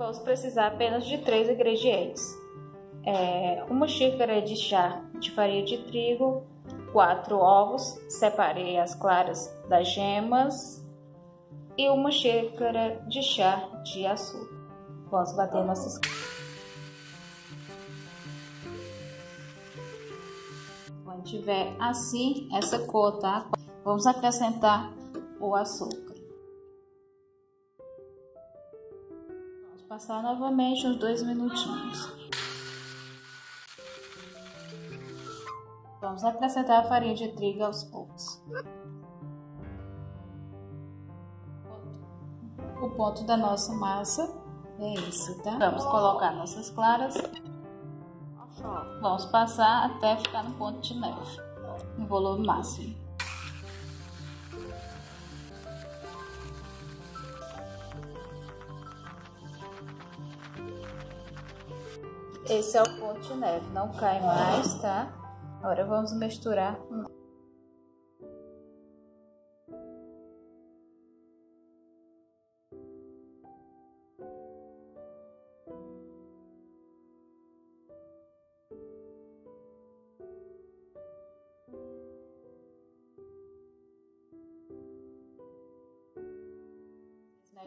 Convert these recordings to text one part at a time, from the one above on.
Vamos precisar apenas de três ingredientes: é, uma xícara de chá de farinha de trigo, quatro ovos, separei as claras das gemas e uma xícara de chá de açúcar. Vamos bater nossas Quando tiver assim, essa cor, tá? Vamos acrescentar o açúcar. Passar novamente uns dois minutinhos. Vamos acrescentar a farinha de trigo aos poucos. O ponto da nossa massa é esse, tá? Vamos colocar nossas claras. Vamos passar até ficar no ponto de neve, no volume máximo. Esse é o ponto de neve, não cai mais, tá? Agora vamos misturar.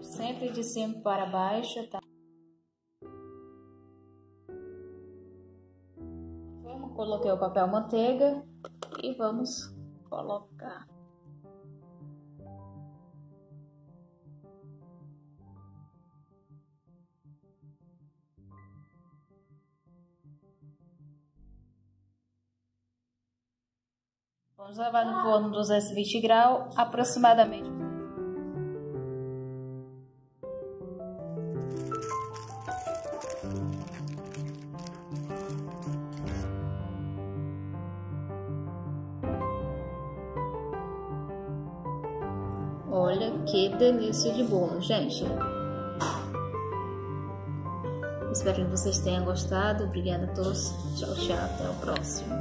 Sempre de cima para baixo, tá? Coloquei o papel manteiga e vamos colocar. Vamos levar no forno 220 graus, aproximadamente Olha que delícia de bolo, gente. Espero que vocês tenham gostado. Obrigada a todos. Tchau, tchau. Até o próximo.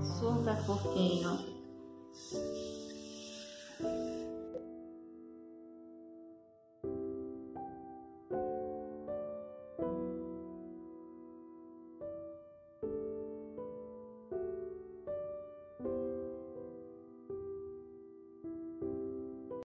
super fofinho.